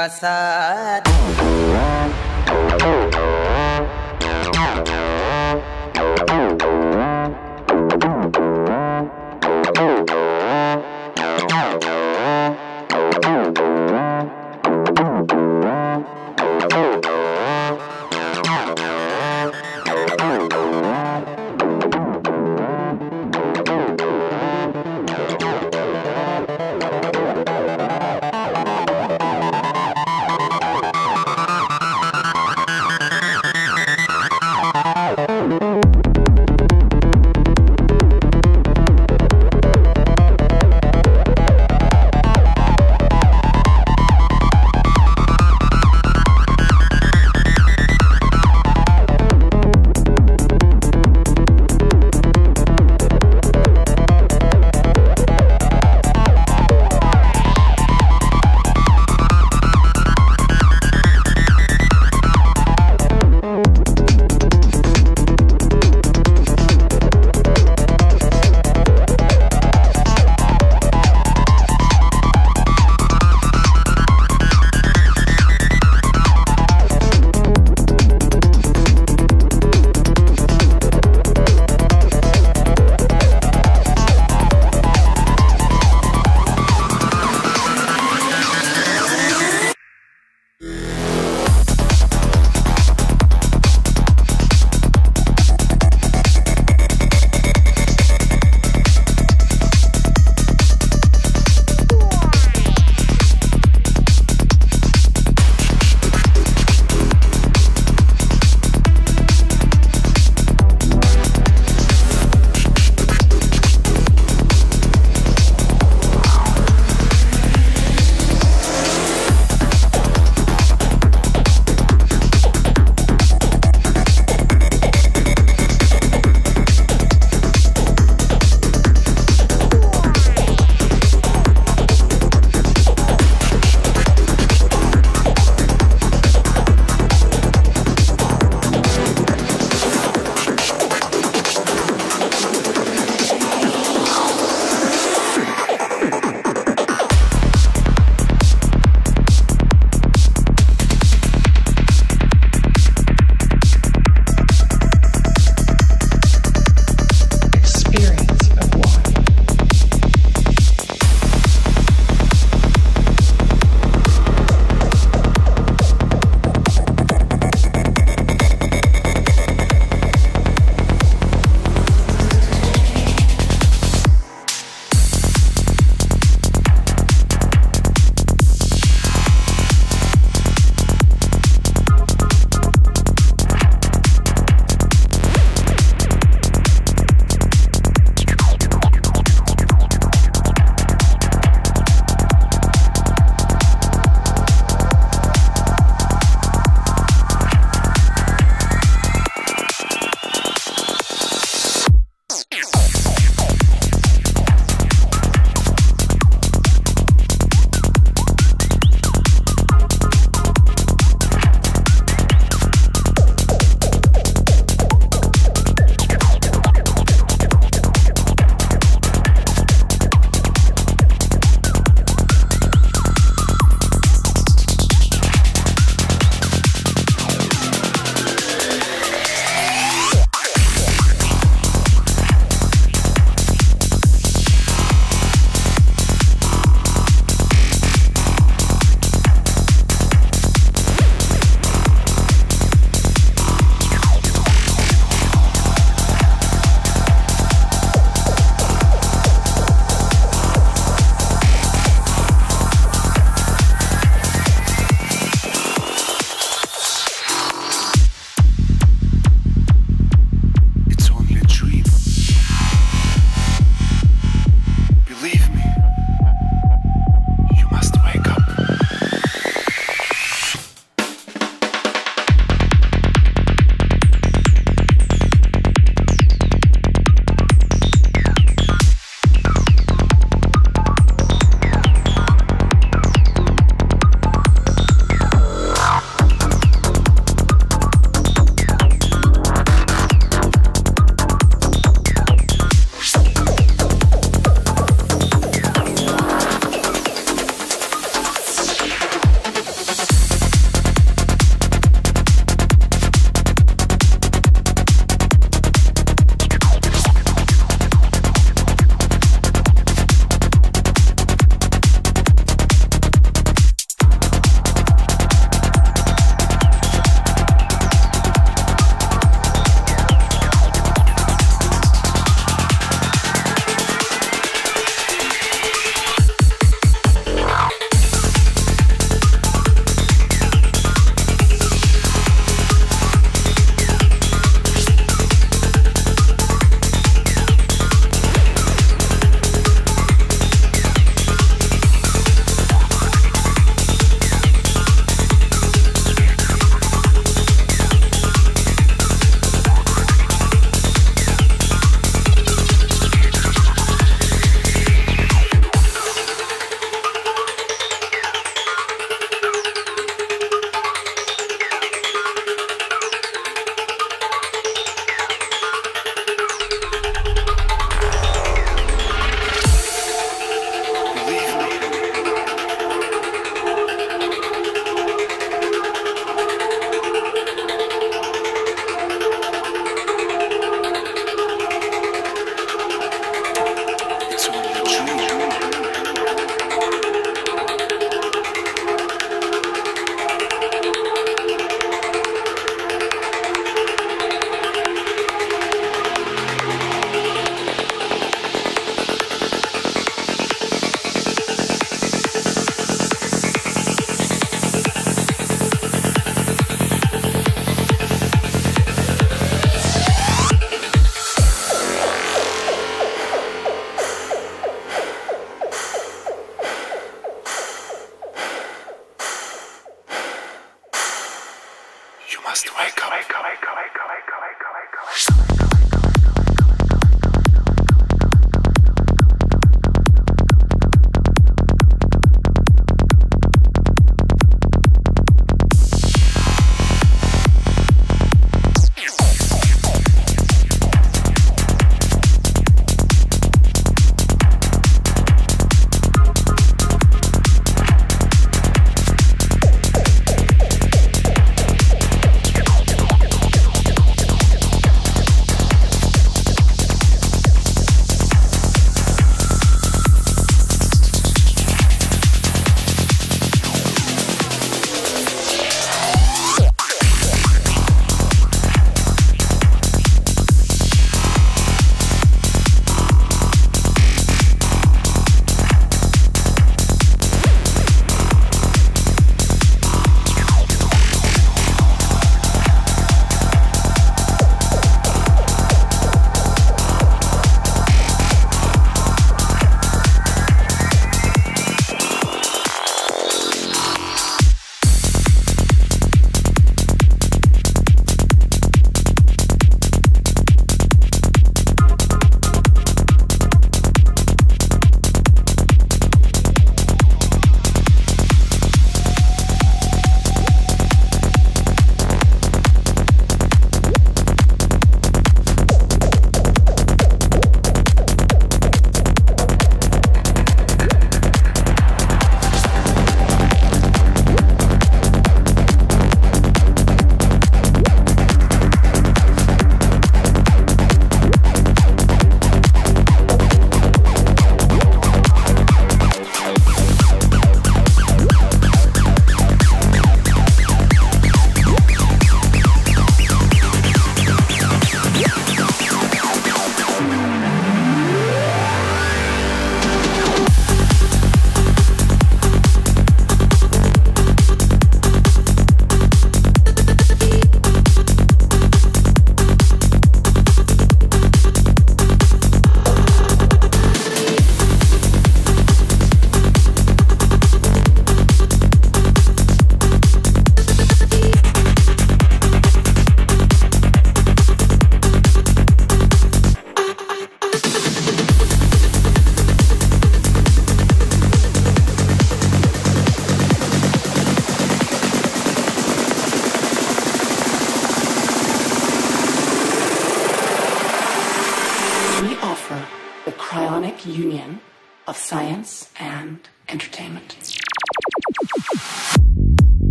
वसा of science and entertainment.